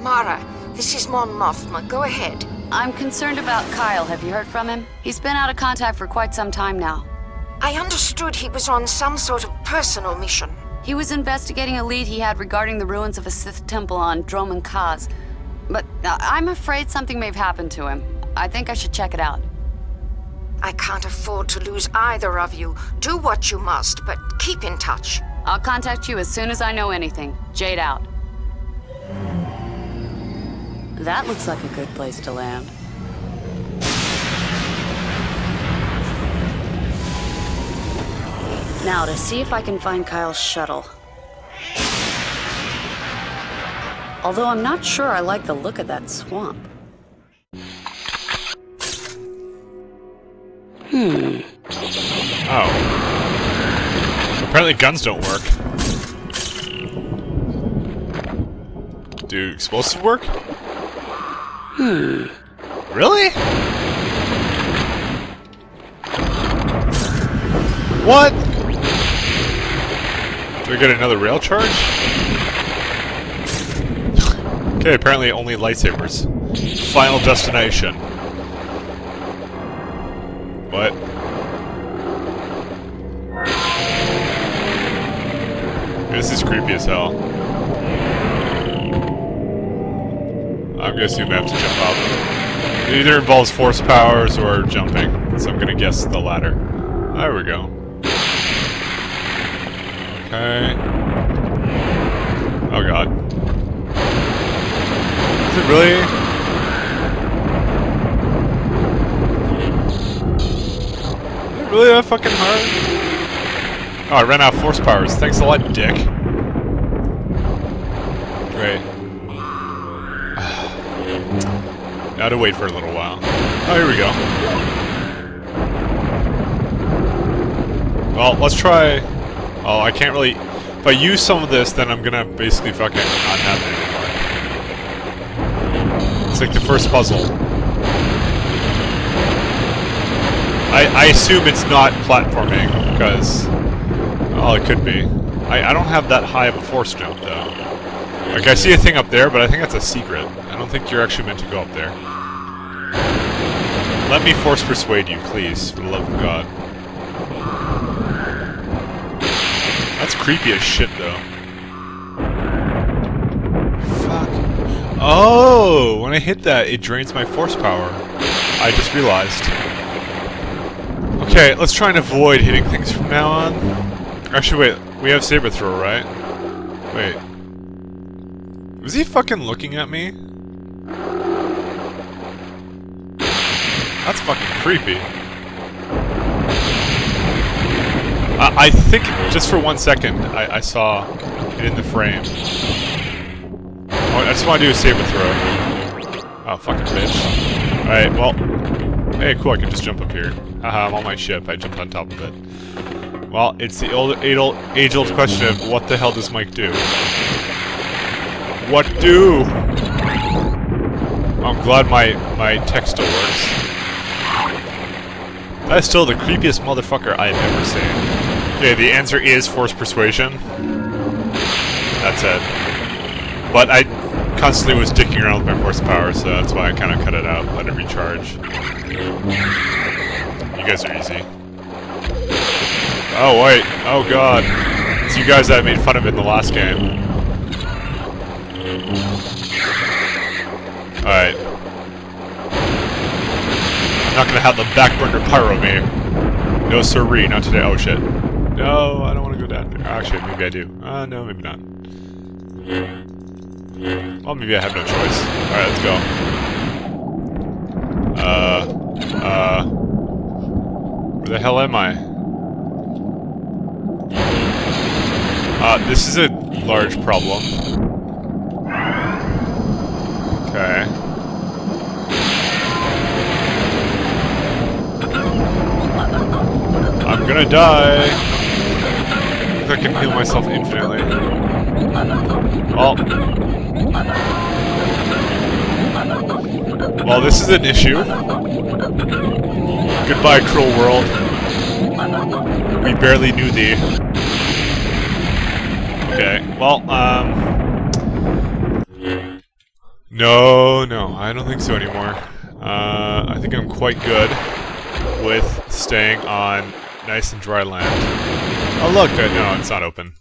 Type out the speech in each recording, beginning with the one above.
Mara, this is Mon Mothma. Go ahead. I'm concerned about Kyle. Have you heard from him? He's been out of contact for quite some time now. I understood he was on some sort of personal mission. He was investigating a lead he had regarding the ruins of a Sith temple on Dromund Kaas. But uh, I'm afraid something may have happened to him. I think I should check it out. I can't afford to lose either of you. Do what you must, but keep in touch. I'll contact you as soon as I know anything. Jade out. That looks like a good place to land. Now, to see if I can find Kyle's shuttle. Although I'm not sure I like the look of that swamp. Hmm. Oh. Apparently guns don't work. Do explosives work? Hmm. Really? What? Do we get another rail charge? okay, apparently only lightsabers. Final destination. What? This is creepy as hell. I'm gonna have to jump up. It either involves force powers or jumping, so I'm gonna guess the latter. There we go. Okay. Oh god. Is it really? Is it really that fucking hard? Oh, I ran out of force powers. Thanks a lot, dick. To wait for a little while. Oh, here we go. Well, let's try... Oh, I can't really... If I use some of this, then I'm gonna basically fucking not have it anymore. It's like the first puzzle. I, I assume it's not platforming, because... Well, it could be. I, I don't have that high of a force jump, though. Like, I see a thing up there, but I think that's a secret. I don't think you're actually meant to go up there. Let me force persuade you, please, for the love of God. That's creepy as shit, though. Fuck. Oh! When I hit that, it drains my force power. I just realized. Okay, let's try and avoid hitting things from now on. Actually, wait. We have saber thrower, right? Wait. Was he fucking looking at me? That's fucking creepy. I, I think, just for one second, I, I saw it in the frame. Oh, I just want to do a saber throw. Oh, fucking bitch. Alright, well... Hey, cool, I can just jump up here. Haha, I'm on my ship, I jumped on top of it. Well, it's the old, age-old question of what the hell does Mike do? What do? I'm glad my, my text still works. That's still the creepiest motherfucker I've ever seen. Okay, the answer is force persuasion. That's it. But I constantly was dicking around with my force power, so that's why I kind of cut it out, let it recharge. You guys are easy. Oh, wait. Oh, God. It's you guys that made fun of in the last game. Alright. Not gonna have the back burner pyro me. No siree, not today. Oh shit. No, I don't want to go down there. Actually, maybe I do. Uh, no, maybe not. Well, maybe I have no choice. Alright, let's go. Uh, uh... Where the hell am I? Uh, this is a large problem. Okay. I'm gonna die. I can heal myself infinitely. Well. Well, this is an issue. Goodbye, cruel world. We barely knew thee. Okay, well, um... No, no, I don't think so anymore. Uh, I think I'm quite good with staying on nice and dry land. Oh look, uh, no, it's not open.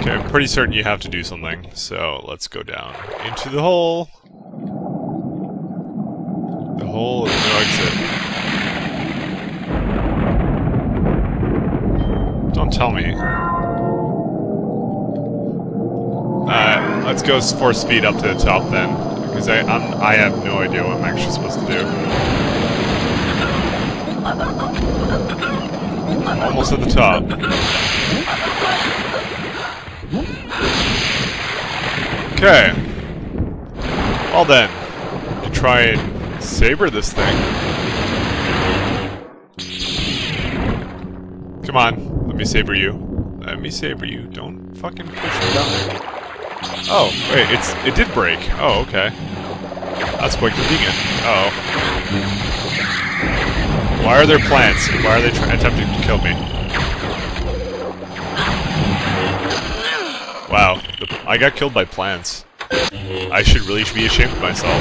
Okay, I'm pretty certain you have to do something, so let's go down into the hole. The hole is no exit. Don't tell me. Let's go for speed up to the top then, because I I'm, I have no idea what I'm actually supposed to do. Almost at the top. Okay. Well then, to try and saber this thing. Come on, let me saber you. Let me saber you. Don't fucking push me down there. Oh, wait, it's it did break. Oh, okay. That's quite convenient. Uh oh. Why are there plants? Why are they attempting to kill me? Wow, I got killed by plants. I should really be ashamed of myself.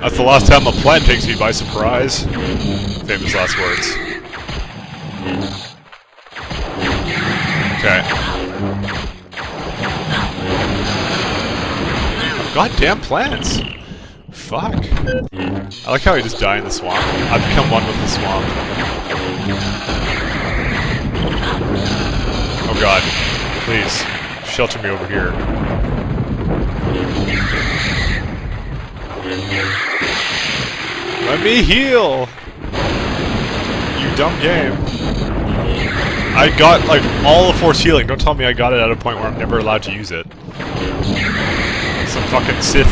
That's the last time a plant takes me by surprise. Famous last words. Goddamn plants! Fuck. I like how I just die in the swamp. I've become one with the swamp. Oh god. Please. Shelter me over here. Let me heal! You dumb game. I got, like, all the Force Healing. Don't tell me I got it at a point where I'm never allowed to use it. Fucking Sith.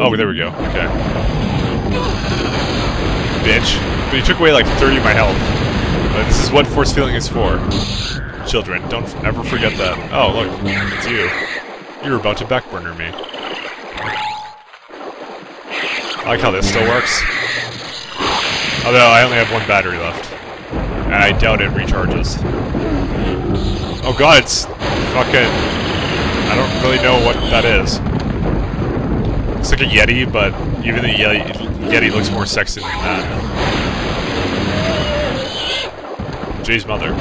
Oh, there we go. Okay. Bitch. But he took away like 30 of my health. But this is what Force healing is for. Children, don't ever forget that. Oh, look. It's you. You're about to backburner me. I like how this still works. Although I only have one battery left. And I doubt it recharges. Oh god, it's fucking... I don't really know what that is. A Yeti, but even the Yeti, Yeti looks more sexy than that. Jay's mother.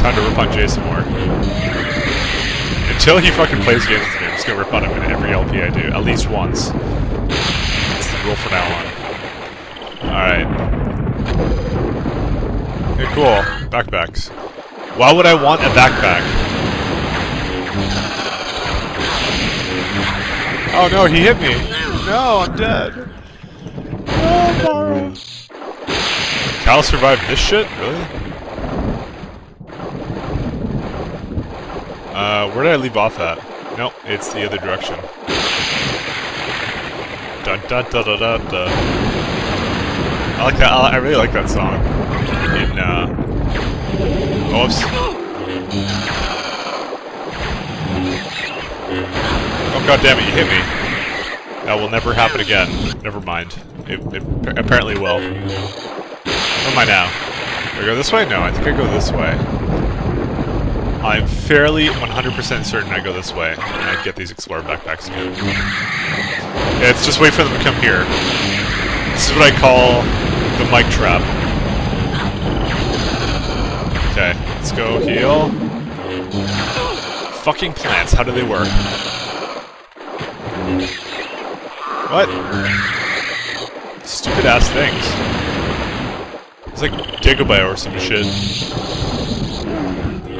Time to rip on Jay some more. Until he fucking plays games with me, I'm just gonna rip on him in every LP I do. At least once. That's the rule from now on. Alright. Okay, cool. Backpacks. Why would I want a backpack? Oh no, he hit me! No, I'm dead! No, Mara! Cal survived this shit? Really? Uh, where did I leave off at? Nope, it's the other direction. Dun dun dun dun dun dun. I like that. I really like that song. In uh, oops. God damn it! You hit me. That will never happen again. Never mind. It, it apparently will. Where am I now? Do I go this way? No, I think I go this way. I'm fairly 100% certain I go this way, and I get these Explorer backpacks again. Yeah, it's just wait for them to come here. This is what I call the Mike trap. Okay, let's go heal. Fucking plants, how do they work? What? Stupid ass things. It's like Dagobah or some shit.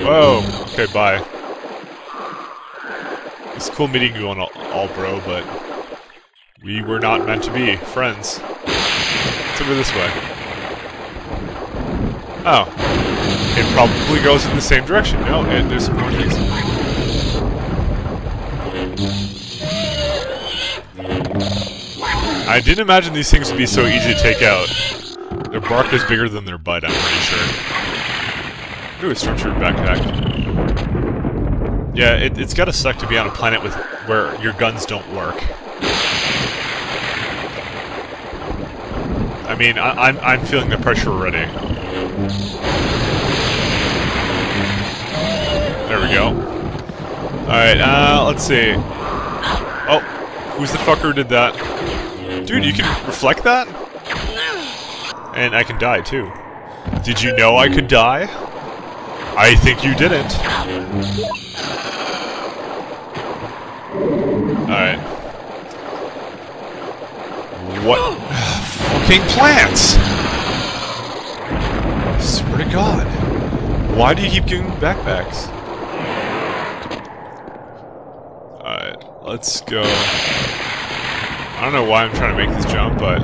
Whoa. Okay, bye. It's cool meeting you on all, all, bro, but we were not meant to be friends. It's over this way. Oh. It probably goes in the same direction. No, it, there's some more things. I didn't imagine these things would be so easy to take out. Their bark is bigger than their butt, I'm pretty sure. Ooh, a Stormtrooper backpack. Yeah, it, it's gotta suck to be on a planet with where your guns don't work. I mean, I, I'm I'm feeling the pressure already. There we go. Alright, uh, let's see. Oh, who's the fucker who did that? Dude, you can reflect that? And I can die, too. Did you know I could die? I think you didn't. Alright. What? Fucking plants! Swear to God. Why do you keep giving me backpacks? Alright, let's go. I don't know why I'm trying to make this jump, but...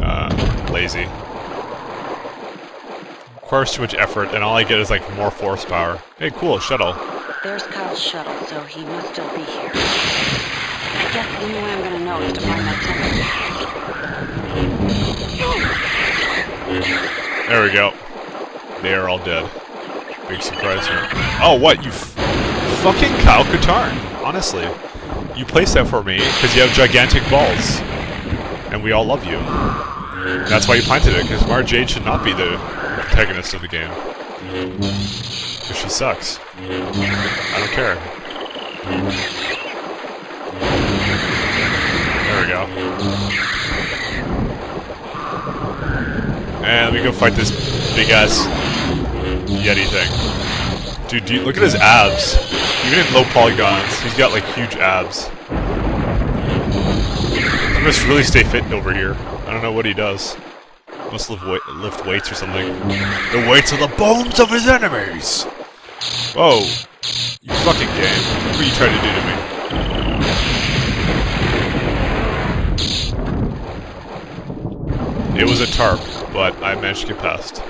Uh, lazy. Requires too much effort, and all I get is like more force power. Hey, cool, shuttle. There's Kyle's shuttle, so he must still be here. I guess the only way I'm gonna know is to find that temple. There we go. They are all dead. Big surprise here. Oh, what? You fucking Kyle Katarn. Honestly. You placed that for me because you have gigantic balls. And we all love you. That's why you planted it, because Mara Jade should not be the protagonist of the game. Because she sucks. I don't care. There we go. And let me go fight this big ass Yeti thing. Dude, dude, look at his abs. Even in low polygons, he's got like huge abs. He must really stay fit over here. I don't know what he does. Must lift, lift weights or something. The weights are the bones of his enemies! Whoa. You fucking game. What are you trying to do to me? It was a tarp, but I managed to get past.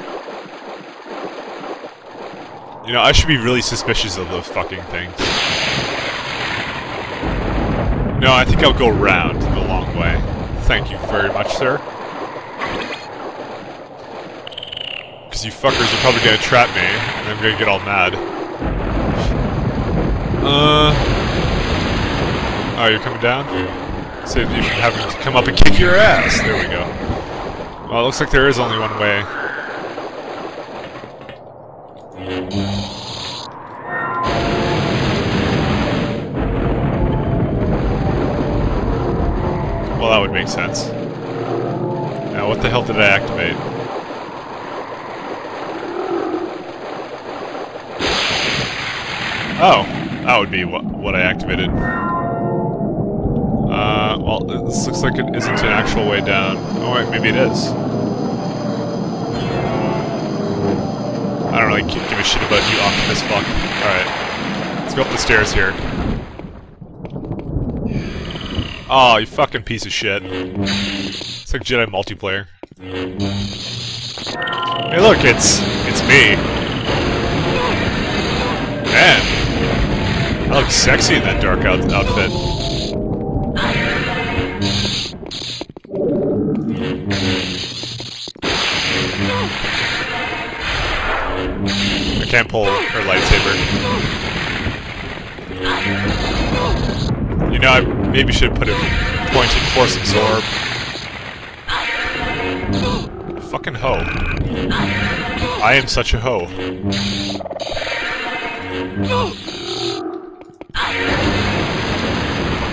You know, I should be really suspicious of those fucking things. No, I think I'll go round the long way. Thank you very much, sir. Because you fuckers are probably gonna trap me, and I'm gonna get all mad. Uh... Oh, you're coming down? Save you from having to come up and kick your ass. There we go. Well, it looks like there is only one way. Well, that would make sense. Now, what the hell did I activate? Oh, that would be what, what I activated. Uh, well, this looks like it isn't an actual way down. Oh wait, maybe it is. Really give a shit about you, Optimus fuck. Alright. Let's go up the stairs here. Oh, you fucking piece of shit. It's like Jedi multiplayer. Hey look, it's... it's me. Man. I look sexy in that dark out outfit. Pull her lightsaber. You know, I maybe should put a point in Force Absorb. Fucking hoe. I am such a hoe.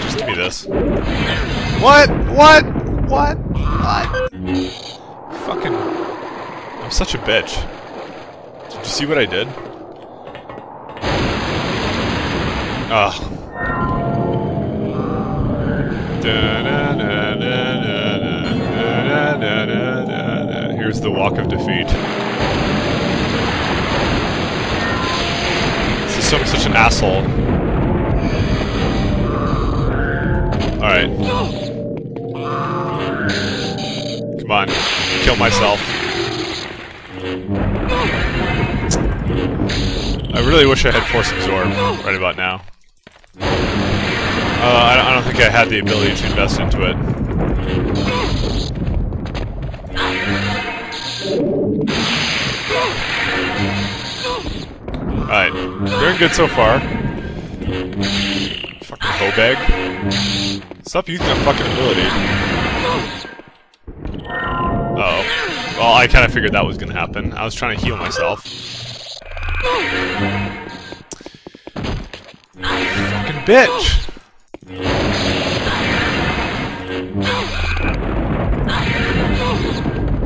Just give me this. What? What? What? What? Fucking... I'm such a bitch. Did you see what I did? Ugh. Here's the walk of defeat. This is so, such an asshole. Alright. Come on. Kill myself. I really wish I had Force Absorb right about now. Uh, I, I don't think I had the ability to invest into it. Alright, doing good so far. Fucking hoe bag. Stop using that fucking ability. Uh oh. Well, I kind of figured that was gonna happen. I was trying to heal myself. Fucking bitch!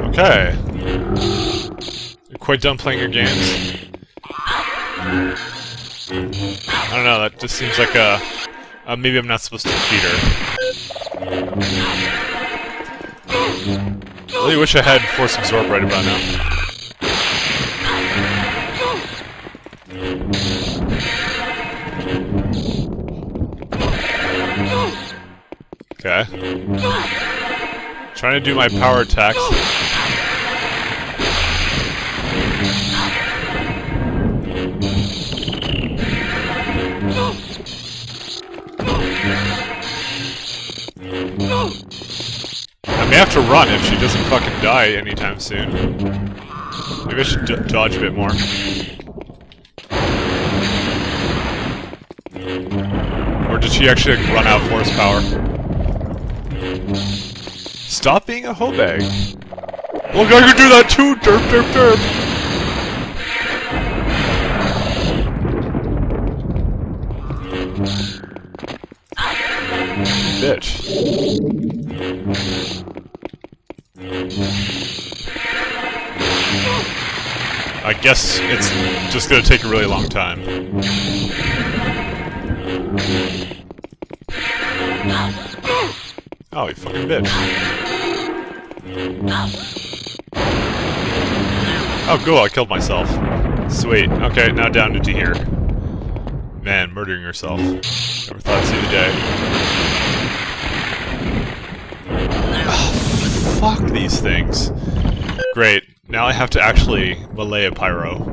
Okay. You're quite done playing your games? I don't know, that just seems like a... Uh, maybe I'm not supposed to defeat her. I really wish I had Force Absorb right about now. Okay. Trying to do my power attacks. I may have to run if she doesn't fucking die anytime soon. Maybe I should dodge a bit more. Or did she actually run out of force power? Stop being a hoe bag. Look, I can do that too! Derp, derp, derp! Bitch. I guess it's just gonna take a really long time. Oh, you fucking bitch. Oh, cool, I killed myself. Sweet. Okay, now down into here. Man, murdering yourself. Never thought I'd see the day. Oh, fuck these things. Great. Now I have to actually melee a pyro.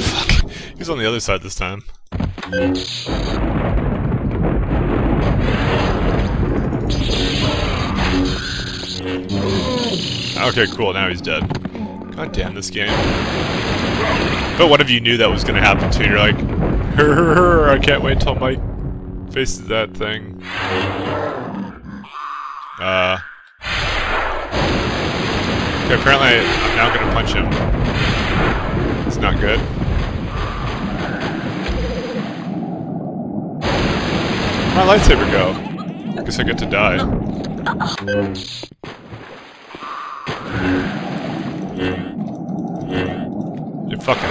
Fuck. He's on the other side this time. Okay, cool. Now he's dead. God damn this game. But what if you knew that was going to happen to you? You're like, I can't wait till Mike faces that thing. Uh. Okay, apparently I'm now going to punch him. It's not good. Where'd my lightsaber go? Guess I get to die. You fucking.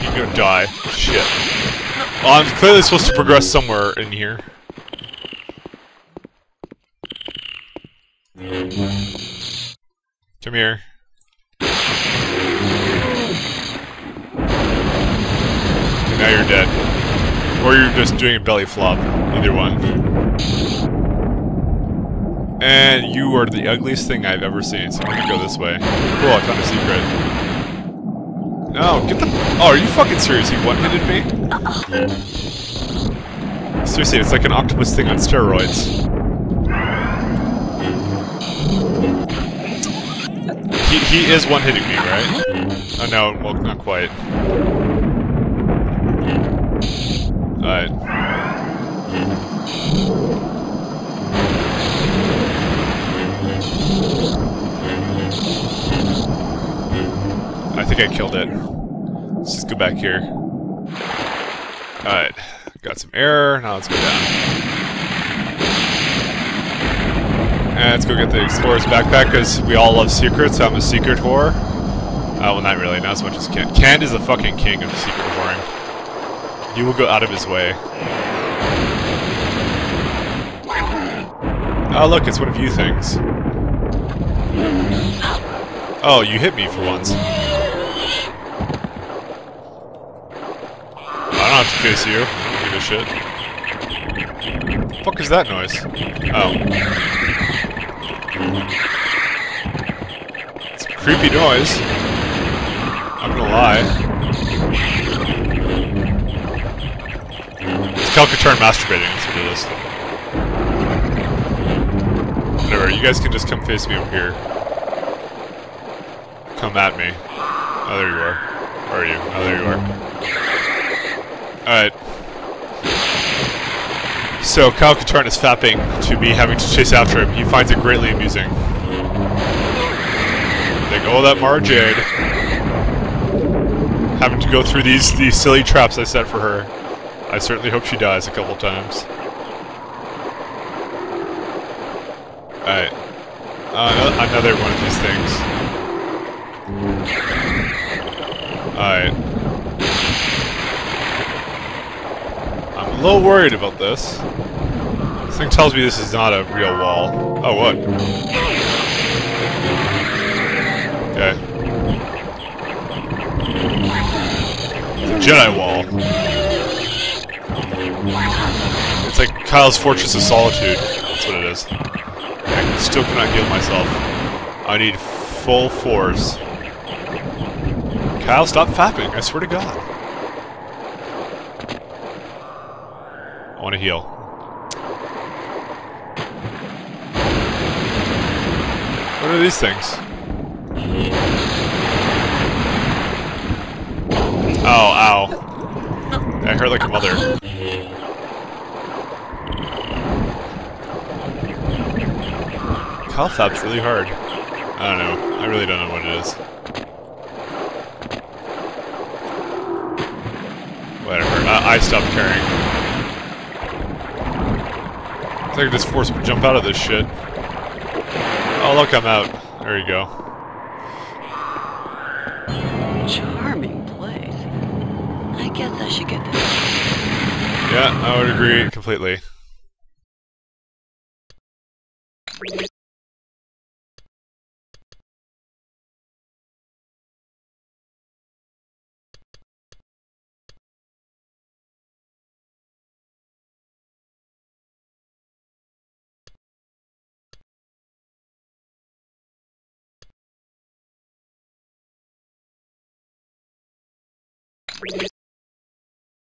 You're gonna die. Shit. I'm clearly supposed to progress somewhere in here. Come here. Now you're dead. Or you're just doing a belly flop. Either one. And you are the ugliest thing I've ever seen, so I'm gonna go this way. Cool, I found a secret. No, get the- Oh, are you fucking serious? You one-hitted me? Seriously, it's like an octopus thing on steroids. He, he is one-hitting me, right? Oh no, well, not quite. Alright. Think I killed it. Let's just go back here. Alright. Got some error. Now let's go down. And let's go get the Explorer's backpack, because we all love secrets. I'm a secret whore. Uh, well, not really. Not as much as Kent. Kent is the fucking king of secret whoring. He will go out of his way. Oh, look, it's one of you things. Oh, you hit me for once. I don't have to face you. I don't give a shit. The fuck is that noise? Oh. It's a creepy noise. I'm gonna lie. It's Kyle Katarn masturbating, let's do this. Whatever, you guys can just come face me over here. Come at me. Oh, there you are. Where are you? Oh, there you are. Alright. So, Kyle Katarn is fapping to me having to chase after him. He finds it greatly amusing. Like, oh, that Mara Jade. having to go through these these silly traps I set for her. I certainly hope she dies a couple times. Alright. Uh, another one of these things. Alright. I'm a little worried about this. This thing tells me this is not a real wall. Oh, what? Okay. It's a Jedi wall. It's like Kyle's Fortress of Solitude. That's what it is. I still cannot heal myself. I need full force. Kyle, stop fapping. I swear to God. Want to heal. What are these things? Oh, ow. I hurt like a mother. Kyle faps really hard. I don't know. I really don't know what it is. Whatever. I, I stopped caring. I I just him to jump out of this shit. Oh, look, I'm out. There you go. Charming place. I guess I should get this. Yeah, I would agree completely.